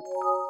you